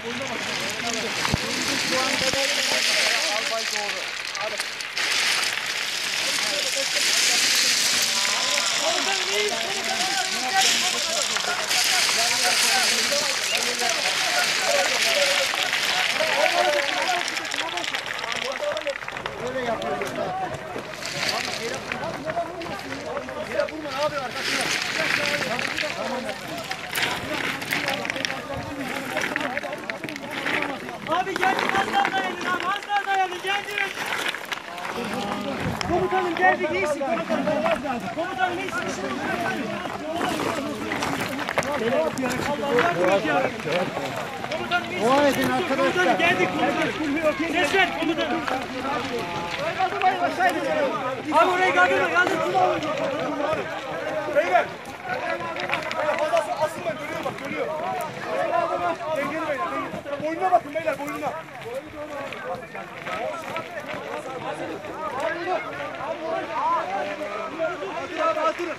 Thank you. Abi geldik az daha dayanın az daha dayanın geldik. Komutanım geldik iyisin komutanım. Komutanım iyisin. Allah yardım et ya. Komutanım iyisin. Dua edin arkadaşlar. Komutanım geldik komutanım. Ses ver komutanım. Abi orayı kaldırma kaldırma. Boynuna bakın beyler boynuna. Hadi abi atırın.